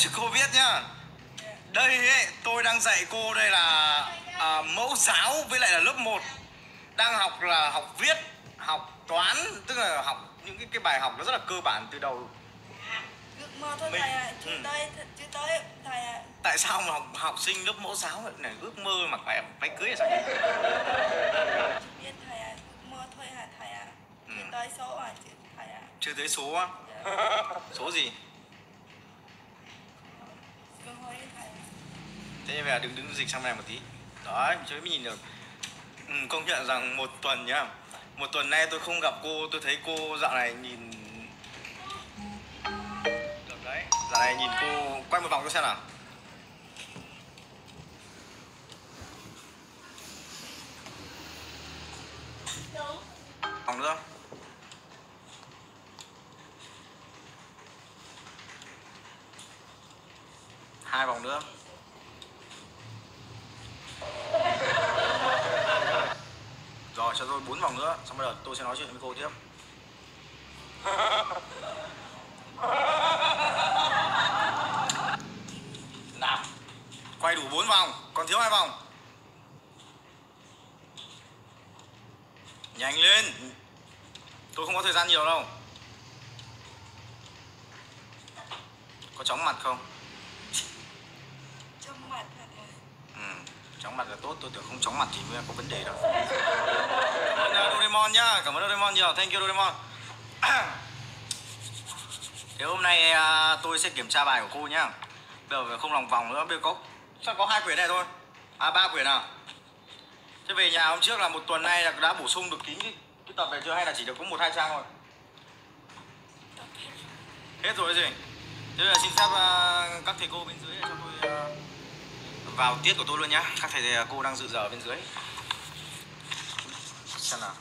cho cô biết nhá. Đây ấy, tôi đang dạy cô đây là à, mẫu giáo với lại là lớp 1 đang học là học viết học toán tức là học những cái cái bài học nó rất là cơ bản từ đầu. Mơ thôi Mình- thầy ạ. Chưa ừ. tới thầy ạ. Tại sao mà học học sinh lớp mẫu giáo lại này ước mơ mặc váy váy cưới là sao nhỉ? chưa biết thầy ạ ước mơ thôi hả thầy ạ? Ừ. chưa tới số à thầy ạ? Chưa tới số á? Dạ. số gì thế nên là đứng đứng dịch sang này một tí. Đó cho mới nhìn được. Ừ, công nhận rằng một tuần nhá. Một tuần nay tôi không gặp cô tôi thấy cô dạo này nhìn được đấy. Dạo này nhìn cô quay một vòng tôi xem nào. Vòng nữa. Hai vòng nữa. Rồi bốn vòng nữa, xong bây giờ tôi sẽ nói chuyện với cô tiếp. Nào, quay đủ bốn vòng, còn thiếu hai vòng. Nhanh lên. Tôi không có thời gian nhiều đâu. Có chóng mặt không trong mặt hả thầy Ừ, chóng mặt là tốt, tôi tưởng không chóng mặt thì mới có vấn đề đâu. Cảm ơn Doraemon nhá, cảm ơn Doraemon nhiều, thank you Doraemon. Thế hôm nay à, tôi sẽ kiểm tra bài của cô nhá. Bây giờ không lòng vòng nữa, bây giờ có chắc có hai quyển này thôi. À ba quyển à? Thế về nhà hôm trước là một tuần nay là đã bổ sung được kín cái, cái tập này chưa hay là chỉ được có một hai trang thôi? Hết rồi gì? Thế là xin phép à, các thầy cô bên dưới cho vào tiết của tôi luôn nhá. Các thầy cô đang dự giờ bên dưới. Xem nào.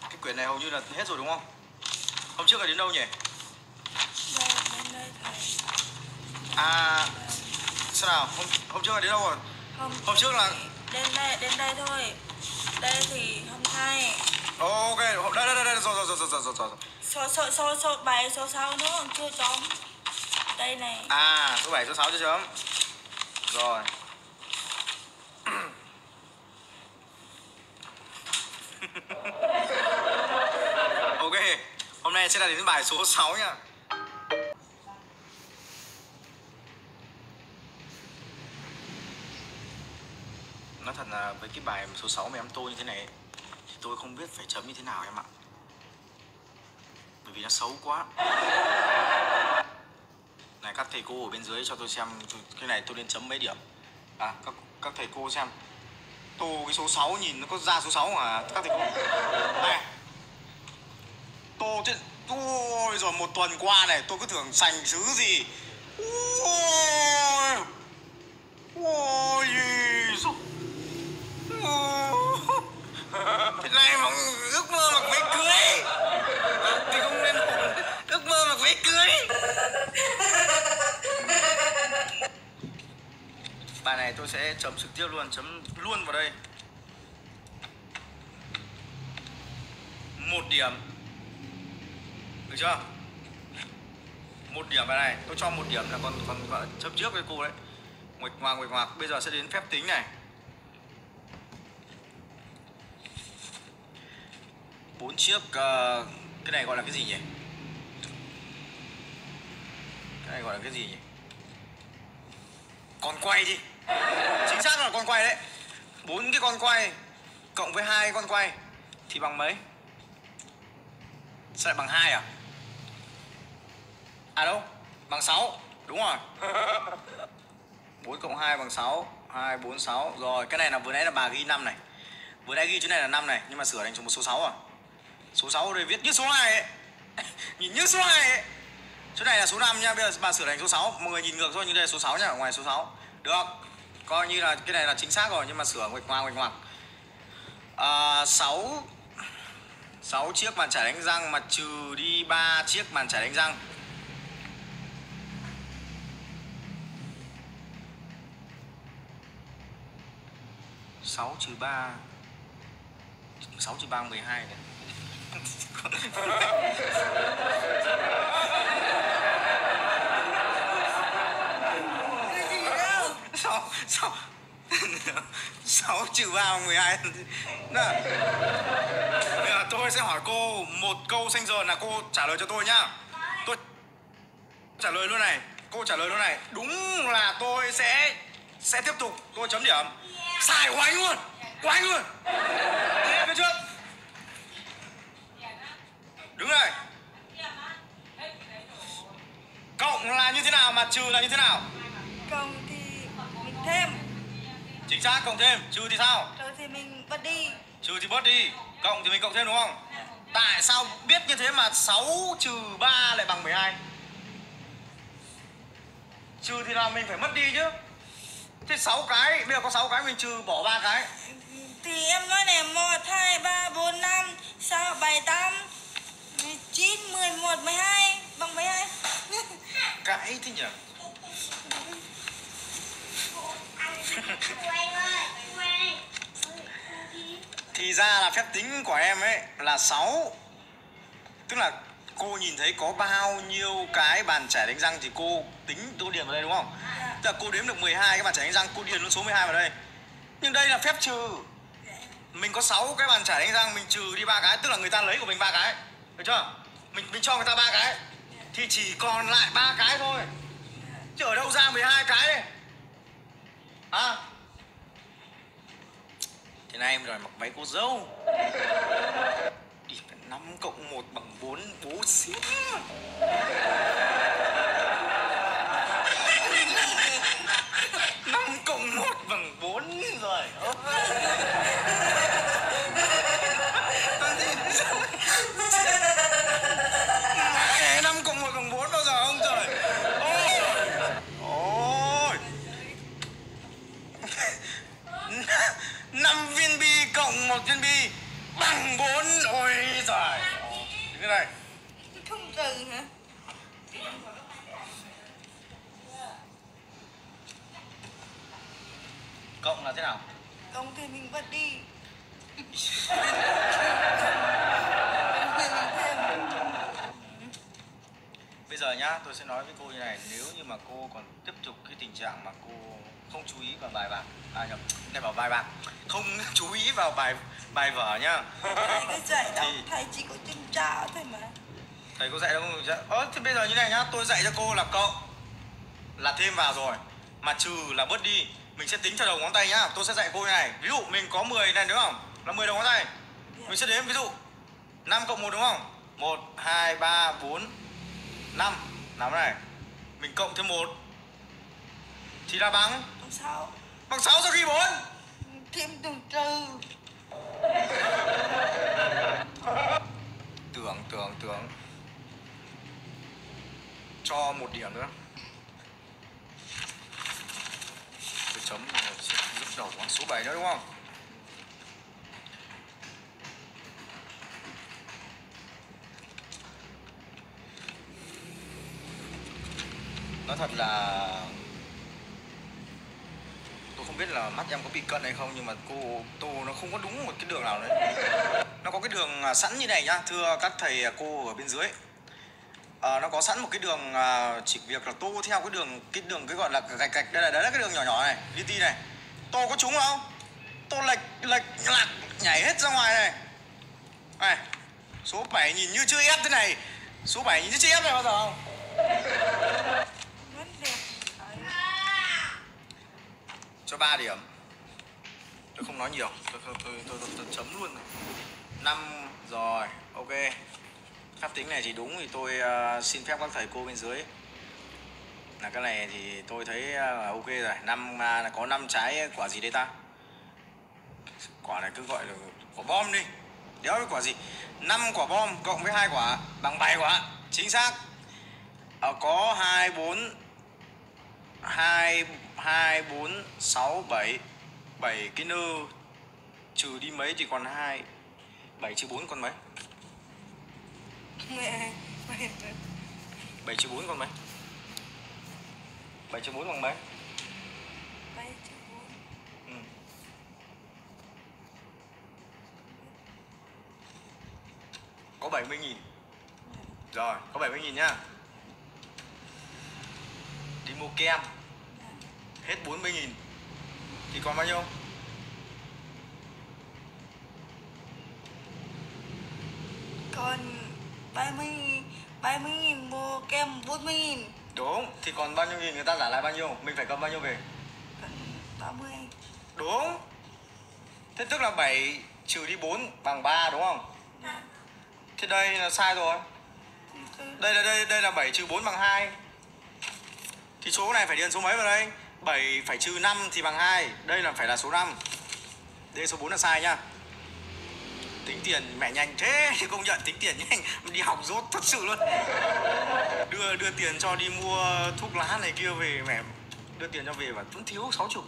Cái quyển này hầu như là hết rồi đúng không? Hôm trước là đến đâu nhỉ? À xem nào? Hôm, hôm trước là đến đâu rồi? Không Hôm trước là- đến đây đến đây thôi. Đây thì hôm nay. Ok đây đây đây đây rồi rồi rồi rồi rồi rồi rồi. Số số số số bài số sáu nữa chưa chấm đây này. À số 7 số 6 cho chấm? Rồi. Ok, hôm nay sẽ là đến bài số 6 nha. Nói thật là với cái bài số 6 mà em tôi như thế này, thì tôi không biết phải chấm như thế nào em ạ. Bởi vì nó xấu quá này các thầy cô ở bên dưới cho tôi xem. Cái này tôi nên chấm mấy điểm? À các các thầy cô xem. Tô cái số 6 nhìn nó có ra số 6 mà các thầy cô. Này tô chứ ôi rồi một tuần qua này tôi cứ tưởng sành xứ gì. Ôi ôi trực tiếp luôn chấm luôn vào đây. Một điểm. Được chưa? Một điểm vào này. Tôi cho một điểm là còn còn còn chấm trước với cô đấy. Ngoạch ngoạc ngoạch ngoạc. Bây giờ sẽ đến phép tính này. Bốn chiếc uh, cái này gọi là cái gì nhỉ? Cái này gọi là cái gì nhỉ? Còn quay đi chính xác là con quay đấy. Bốn cái con quay cộng với hai con quay thì bằng mấy? Sao lại bằng hai à? À đâu bằng 6 đúng rồi. 4 cộng 2 bằng 6 2, 4, 6 Rồi cái này là vừa nãy là bà ghi 5 này. Vừa nãy ghi chỗ này là 5 này Nhưng mà sửa thành một số 6 à? Số 6 ở đây viết như số 2 ấy. Nhìn như số 2 ấy. Chỗ này là số 5 nha Bây giờ bà sửa thành số 6 Mọi người nhìn ngược thôi Nhưng đây là số 6 nha Ở ngoài số 6 Được. Coi như là cái này là chính xác rồi Nhưng mà sửa ngoạch ngoạc ngoạch ngoạc. À, 6 6 chiếc bàn chải đánh răng Mà trừ đi 3 chiếc bàn chải đánh răng. Sáu trừ ba. Sáu trừ ba mười hai này 6 6 trừ 3 bằng 12 Nè. Bây giờ tôi sẽ hỏi cô một câu xanh giờ là cô trả lời cho tôi nhá. Tôi trả lời luôn này. Cô trả lời luôn này. Đúng là tôi sẽ sẽ tiếp tục. Tôi chấm điểm. Sai của anh luôn. Của anh luôn. Thế phía trước. Đứng rồi Cộng là như thế nào mà trừ là như thế nào? Cộng thì thêm. Chính xác cộng thêm. Trừ thì sao? Rồi thì mình bớt đi. Trừ thì bớt đi. Cộng thì mình cộng thêm đúng không? Tại sao biết như thế mà 6 trừ 3 lại bằng 12 Trừ thì là mình phải mất đi chứ. Thế 6 cái Bây giờ có 6 cái mình trừ bỏ 3 cái. Thì em nói này một hai ba bốn năm sáu bảy tám chín mười một mười hai bằng mười hai. Cãi thế nhỉ ra là phép tính của em ấy là 6 Tức là cô nhìn thấy có bao nhiêu cái bàn chải đánh răng thì cô tính tô điền vào đây, đúng không? Tức là cô đếm được 12 cái bàn chải đánh răng, cô điền luôn số 12 vào đây. Nhưng đây là phép trừ. Mình có 6 cái bàn chải đánh răng, mình trừ đi ba cái, Tức là người ta lấy của mình ba cái. Được chưa? Mình mình cho người ta ba cái. Thì chỉ còn lại ba cái thôi. Chứ ở đâu ra 12 cái? Đây À Thế này em đòi mặc váy cô dâu. Điểm phải 5 cộng 1 bằng 4 Bố xíu. Cái này. Không trừ hả? Cộng là thế nào? Cộng thì mình bớt đi. Bây giờ nhá, tôi sẽ nói với cô như này Nếu như mà cô còn tiếp tục cái tình trạng mà cô không chú ý vào bài bạc À nhầm, này bảo bài bạc Không chú ý vào bài bài vở nhá thầy cứ dạy đâu Thì- thầy chỉ có chân trả thôi mà Thầy có dạy đâu không? Dạ. Ờ, thì bây giờ như này nhá, tôi dạy cho cô là cộng Là thêm vào rồi Mà trừ là bớt đi Mình sẽ tính theo đầu ngón tay nhá Tôi sẽ dạy cô như này Ví dụ mình có 10 này đúng không? Là 10 đầu ngón tay Mình sẽ đếm ví dụ 5 cộng 1 đúng không? 1, 2, 3, 4, 5 Nắm này Mình cộng thêm 1 Thì là bằng làm sao. Bằng 6 sau khi 4 thêm từ trừ Tưởng, tưởng, tưởng. Cho một điểm nữa. Tôi chấm sẽ lúc đầu bằng số 7 nữa đúng không? Nói thật là Tôi không biết là mắt em có bị cận hay không Nhưng mà cô tô nó không có đúng một cái đường nào đấy. Nó có cái đường à, sẵn như này nhá. Thưa các thầy à, cô ở bên dưới. À, nó có sẵn một cái đường à, chỉ việc là tô theo cái đường cái đường cái gọi là gạch gạch đây là đấy là cái đường nhỏ nhỏ này đi ti này. Tô có trúng không? Tô lệch lệch lạc nhảy hết ra ngoài này. Này số 7 nhìn như chưa ép thế này. Số 7 nhìn như chưa ép này bao giờ không vẫn đẹp Đấy cho 3 điểm. Tôi không nói nhiều. Tôi tôi tôi, tôi, tôi, tôi chấm luôn. Năm rồi. Ok. Phép tính này thì đúng thì tôi uh, xin phép các thầy cô bên dưới. Là cái này thì tôi thấy ờ, là ok rồi. Năm à, có năm trái quả gì đây ta? Quả này cứ gọi là quả bom đi. Đéo quả gì? Năm quả bom cộng với hai quả. Bằng 7 quả chính xác. Uh, có hai bốn hai hai bốn sáu bảy. Bảy cái nơ. Trừ đi mấy thì còn hai. Bảy trừ bốn còn mấy? Mẹ mẹ bảy trừ bốn còn mấy? Bảy trừ bốn bằng mấy? Bảy chữ bốn. Ừ. có 70 nghìn. Rồi có 70 nghìn nhá. Đi mua kem hết 40 nghìn. Thì còn bao nhiêu? Còn 30 30 nghìn mua kem 40 nghìn. Đúng thì còn bao nhiêu nghìn người ta trả lại bao nhiêu? Mình phải cầm bao nhiêu về? Còn 80 đúng. Thế tức là 7 trừ đi 4 bằng 3 đúng không? Thế đây là sai rồi. Đây là đây đây là 7 trừ 4 bằng 2 thì số này phải điền số mấy vào đây 7 phải trừ 5 thì bằng 2 đây là phải là số 5 đây số 4 là sai nhá. Tính tiền mẹ nhanh thế thì công nhận tính tiền nhanh, đi học rốt thật sự luôn. Đưa đưa tiền cho đi mua thuốc lá này kia về mẹ. Đưa tiền cho về và vẫn thiếu 60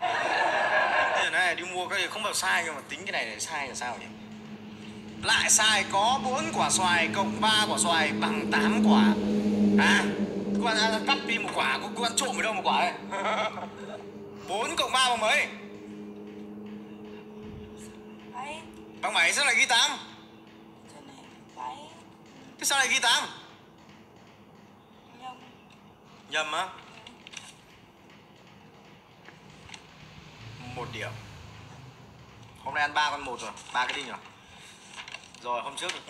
Tính tiền này, đi mua cái gì không bao sai nhưng mà tính cái này là sai là sao nhỉ? Lại sai, có 4 quả xoài cộng 3 quả xoài bằng 8 quả. À các bạn à, cắt đi một quả các bạn trộm ở đâu một quả đây 4 cộng 3 bằng mấy? Bằng 7 sao lại ghi 8 cho này bảy. Thế sao lại ghi 8 nhầm. Nhầm á? Một điểm. Hôm nay ăn ba con một rồi ba cái đinh rồi rồi hôm trước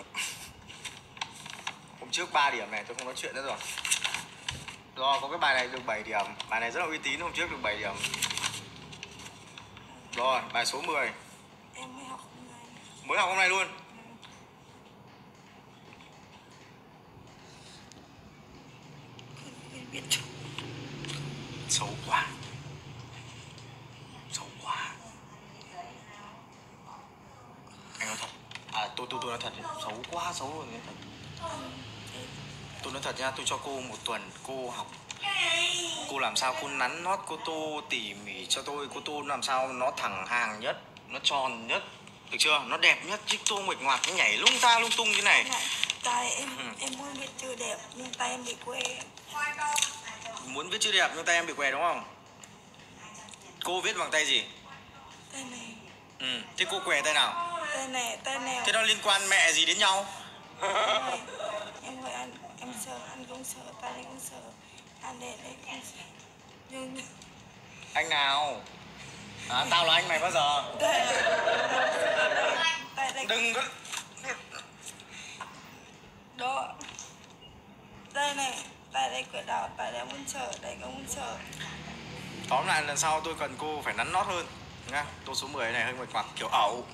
hôm trước 3 điểm này tôi không nói chuyện nữa rồi rồi có cái bài này được 7 điểm. Bài này rất là uy tín hôm trước được 7 điểm. Rồi bài số 10 em mới học người mới học hôm nay luôn. Biết xấu quá. Xấu quá. Anh nói thật. À tôi tôi tôi nói thật xấu quá xấu rồi nói thật tôi nói thật nha tôi cho cô một tuần cô học. Cô làm sao? Cô nắn nót cô tô tỉ mỉ cho tôi. Cô tô làm sao? Nó thẳng hàng nhất nó tròn nhất. Được chưa? Nó đẹp nhất. Chứ tô nguệch ngoạc nó nhảy lung ta lung tung như này. Tay em Ừ. em muốn biết chữ đẹp nhưng tay em bị quê muốn viết chữ đẹp nhưng tay em bị què đúng không? Cô viết bằng tay gì? Tay này. Ừ thế cô què tay nào? Tay này tay nào thế nó liên quan mẹ gì đến nhau Rồi, em gọi anh em sợ anh cũng sợ tay này cũng sợ. Anh để đây cũng sợ nhưng anh nào? À, tao là anh mày bao giờ? Đừng có đó. Đây này tay đây cửa đảo tay đây muốn sợ đây cũng muốn sợ tóm lại lần sau tôi cần cô phải nắn nót hơn nhá. Tô số 10 này hơi nguệch ngoạc kiểu ẩu.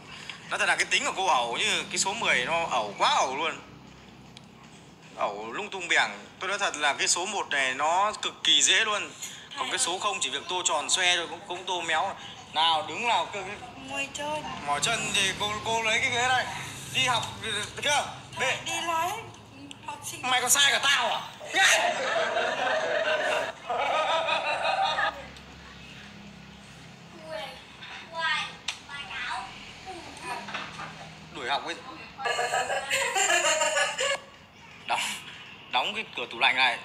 Nó thật là cái tính của cô ẩu như cái số 10 nó ẩu quá ẩu luôn ẩu lung tung bẻng tôi nói thật là cái số 1 này nó cực kỳ dễ luôn còn cái số 0 chỉ việc tô tròn xoe thôi cũng, cũng tô méo nào đứng nào cơ cái ngồi chơi mỏi chân thì cô cô lấy cái ghế đây đi học được chưa Bệ, đi lái học sinh mày còn sai cả tao à đuổi học ấy đóng đóng cái cửa tủ lạnh này.